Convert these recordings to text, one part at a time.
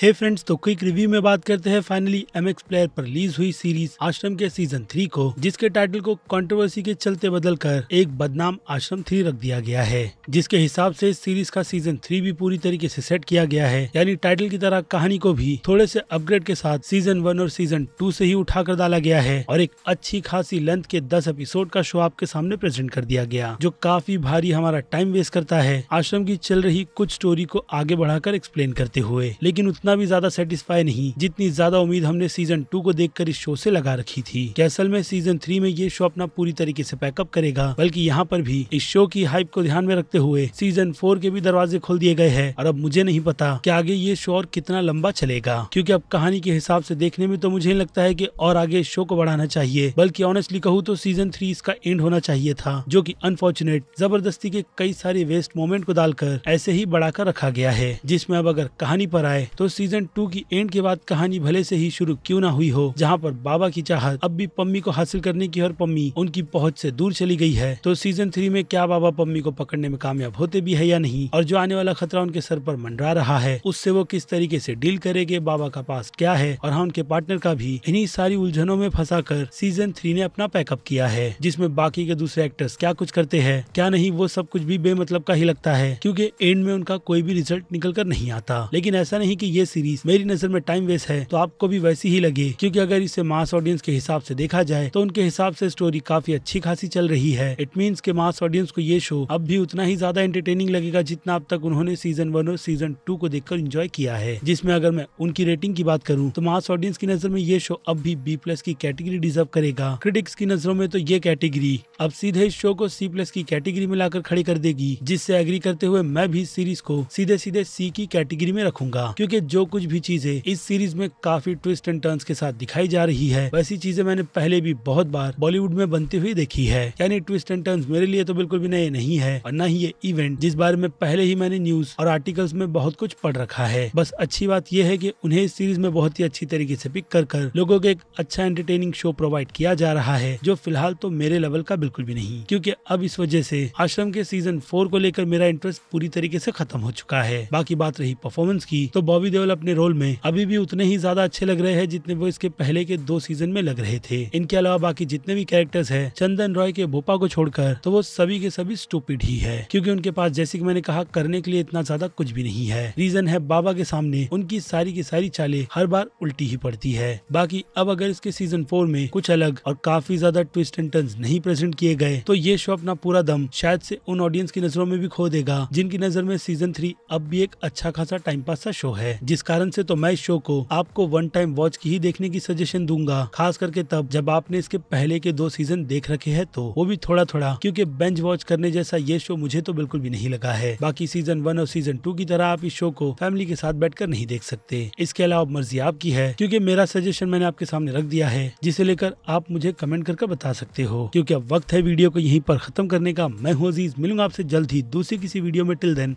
हे friends तो quick review में बात करते हैं। फाइनली एम एक्स प्लेयर पर रिलीज़ हुई सीरीज़ आश्रम के सीज़न थ्री को, जिसके टाइटल को कंट्रोवर्सी के चलते बदलकर एक बदनाम आश्रम थ्री रख दिया गया है, जिसके हिसाब से सीरीज़ का सीज़न थ्री भी पूरी तरीके से सेट किया गया है। यानी टाइटल की तरह कहानी को भी थोड़े से अपग्रेड के साथ सीज़न वन और सीज़न टू से ही उठा कर डाला गया है और एक अच्छी खासी लेंथ के दस एपिसोड का शो आपके सामने प्रेजेंट कर दिया गया, जो काफ़ी भारी हमारा टाइम वेस्ट करता है। आश्रम की चल रही कुछ स्टोरी को आगे बढ़ाकर एक्सप्लेन करते हुए, लेकिन उतना उतना भी ज़्यादा सेटिस्फाई नहीं, जितनी ज़्यादा उम्मीद हमने सीज़न टू को देखकर इस शो से लगा रखी थी। कैसल में सीज़न थ्री में ये शो अपना पूरी तरीके से पैकअप करेगा, बल्कि यहाँ पर भी इस शो की हाइप को ध्यान में रखते हुए सीज़न फोर के भी दरवाजे खोल दिए गए हैं। और अब मुझे नहीं पता कि आगे ये शो और कितना लंबा चलेगा, क्योंकि अब कहानी के हिसाब से देखने में तो मुझे लगता है कि और आगे शो को बढ़ाना चाहिए, बल्कि ऑनेस्टली कहूँ तो सीज़न थ्री इसका एंड होना चाहिए था, जो की अनफॉर्चुनेट ज़बरदस्ती के कई सारे वेस्ट मोमेंट को डालकर ऐसे ही बढ़ाकर रखा गया है, जिसमें अब अगर कहानी पर आए तो सीज़न टू की एंड के बाद कहानी भले से ही शुरू क्यों ना हुई हो, जहाँ पर बाबा की चाहत अब भी पम्मी को हासिल करने की और पम्मी उनकी पहुँच से दूर चली गई है। तो सीज़न थ्री में क्या बाबा पम्मी को पकड़ने में कामयाब होते भी है या नहीं, और जो आने वाला खतरा उनके सर पर मंडरा रहा है, उससे वो किस तरीके से डील करेंगे, बाबा का पास क्या है, और हाँ उनके पार्टनर का भी इन्हीं सारी उलझनों में फंसा कर सीज़न थ्री ने अपना पैकअप किया है, जिसमें बाकी के दूसरे एक्टर्स क्या कुछ करते हैं, क्या नहीं, वो सब कुछ भी बेमतलब का ही लगता है, क्योंकि एंड में उनका कोई भी रिज़ल्ट निकल कर नहीं आता। लेकिन ऐसा नहीं कि ये सीरीज़ मेरी नज़र में टाइम वेस्ट है तो आपको भी वैसी ही लगे। क्योंकि अगर इसे मास ऑडियंस के हिसाब से देखा जाए तो उनके हिसाब से स्टोरी काफ़ी अच्छी खासी चल रही है। इट मीन्स के मास ऑडियंस को ये शो अब भी उतना ही ज़्यादा एंटरटेनिंग लगेगा जितना अब तक उन्होंने सीज़न वन और सीज़न टू को देखकर इंजॉय किया है। जिसमें अगर मैं उनकी रेटिंग की बात करूँ तो मास ऑडियंस की नज़र में ये शो अब भी बी प्लस की कैटेगरी डिजर्व करेगा। क्रिटिक्स की नज़रों में तो ये कैटेगरी अब सीधे इस शो को सी प्लस की कैटेगरी में लाकर खड़ी कर देगी, जिससे एग्री करते हुए मैं भी सीरीज़ को सीधे सीधे सी की कैटेगरी में रखूँगा। क्योंकि जो कुछ भी चीज़ें इस सीरीज़ में काफ़ी ट्विस्ट एंड टर्न्स के साथ दिखाई जा रही है, वैसी चीज़ें मैंने पहले भी बहुत बार बॉलीवुड में बनती हुई देखी है। यानी ट्विस्ट एंड टर्न्स मेरे लिए तो बिल्कुल भी नए नहीं है और न ही ये इवेंट जिस बारे में पहले ही मैंने न्यूज़ और आर्टिकल्स में बहुत कुछ पढ़ रखा है। बस अच्छी बात यह है की उन्हें इस सीरीज़ में बहुत ही अच्छी तरीके से पिक कर कर लोगों को एक अच्छा एंटरटेनिंग शो प्रोवाइड किया जा रहा है, जो फ़िलहाल तो मेरे लेवल का बिल्कुल भी नहीं। क्योंकि अब इस वजह से आश्रम के सीज़न फोर को लेकर मेरा इंटरेस्ट पूरी तरीके से खत्म हो चुका है। बाकी बात रही परफॉर्मेंस की तो बॉबी देवल अपने रोल में अभी भी उतने ही ज़्यादा अच्छे लग रहे हैं जितने वो इसके पहले के दो सीज़न में लग रहे थे। इनके अलावा बाकी जितने भी कैरेक्टर्स हैं, चंदन रॉय के भोपा को छोड़कर तो वो सभी के सभी स्टूपिड ही है। क्योंकि उनके पास जैसे कि मैंने कहा, करने के लिए इतना ज़्यादा कुछ भी नहीं है। रीजन है बाबा के सामने उनकी सारी की सारी चाले हर बार उल्टी ही पड़ती है। बाकी अब अगर इसके सीज़न फोर में कुछ अलग और काफ़ी ज़्यादा ट्विस्ट एंड टर्न्स नहीं प्रेजेंट किए गए तो ये शो अपना पूरा दम शायद से उन ऑडियंस की नज़रों में भी खो देगा, जिनकी नज़र में सीज़न थ्री अब भी एक अच्छा खासा टाइम पास का शो है। जिस कारण से तो मैं इस शो को आपको वन टाइम वॉच की ही देखने की सजेशन दूँगा। खास करके तब जब आपने इसके पहले के दो सीज़न देख रखे हैं तो वो भी थोड़ा थोड़ा क्योंकि बेंच वॉच करने जैसा ये शो मुझे तो बिल्कुल भी नहीं लगा है। बाकी सीज़न वन और सीज़न टू की तरह आप इस शो को फैमिली के साथ बैठकर नहीं देख सकते। इसके अलावा मर्ज़ी आपकी है, क्योंकि मेरा सजेशन मैंने आपके सामने रख दिया है, जिसे लेकर आप मुझे कमेंट करके बता सकते हो। क्योंकि अब वक्त है वीडियो को यहीं पर खत्म करने का। मैं हूँ अज़ीज़, मिलूँगा आपसे जल्द ही दूसरी किसी वीडियो में। Till then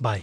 bye